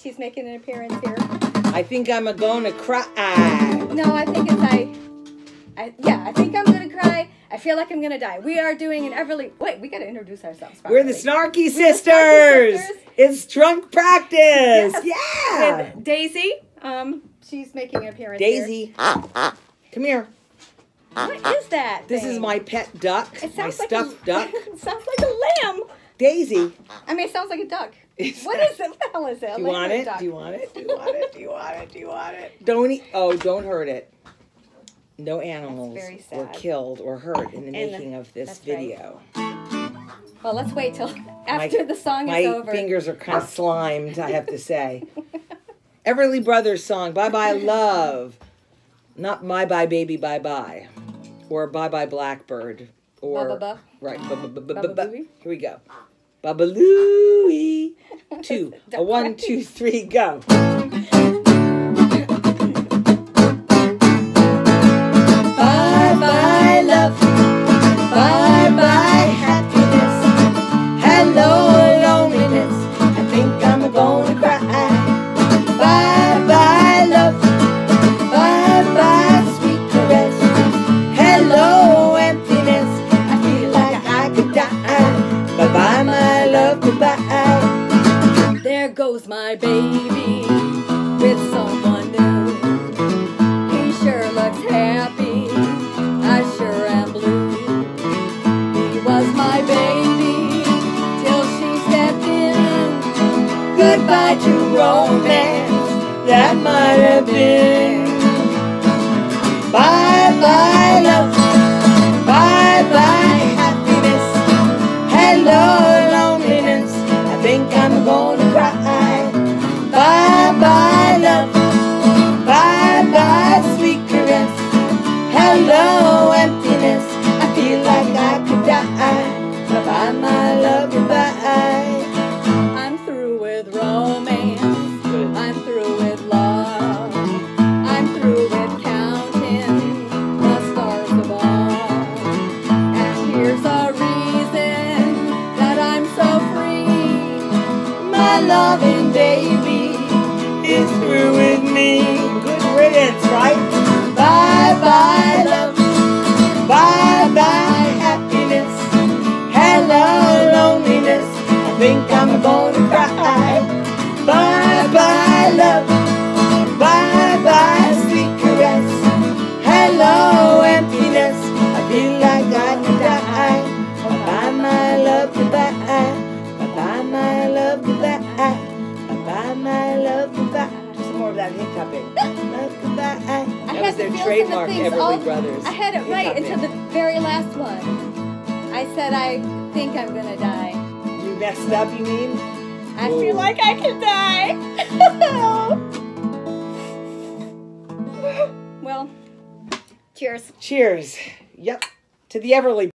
She's making an appearance here. I think I'm a gonna cry. No, I think it's I. I yeah, I think I'm gonna cry. I feel like I'm gonna die. We are doing an Everly. Wait, we gotta introduce ourselves. We're the properly. Snarky Sisterz. Sisters. It's drunk practice. Yes. Yeah. With Daisy. Um, she's making an appearance. Daisy, here. Daisy, come here. What is that? This is my pet duck, It my like stuffed a, duck. it sounds like a lamb. Daisy, I mean, it sounds like a duck. What is it? What the hell is it? Do you want it? Do you want it? Do you want it? Do you want it? Do you want it? Don't eat. Oh, don't hurt it. No animals were killed or hurt in the the- making of this that's right. video. Well, let's wait till after the song My is over. My fingers are kind of slimed, I have to say. Everly Brothers song, Bye Bye Love. Not Bye Bye Baby Bye Bye. Or Bye Bye Blackbird. Or. Right. ba- ba- ba- ba- ba- Baba ba- Booey? Here we go. Baba Looey. Two. A one, two, three, go. There goes my baby with someone new. He sure looks happy. I sure am blue. He was my baby till she stepped in. Goodbye to romance that might have been. Loving baby is through with me. Good riddance, right? Bye bye love. Bye bye happiness. Hello loneliness. I think I'm gonna cry. Bye bye love. Goodbye. Bye my love. Goodbye. Some more of that hiccuping. Love goodbye. I That had was their trademark, the Everly Brothers. I had it right until the very last one. I said I think I'm gonna die. You messed up, you mean? I Whoa. feel like I could die. well, cheers. Cheers. Yep. To the Everly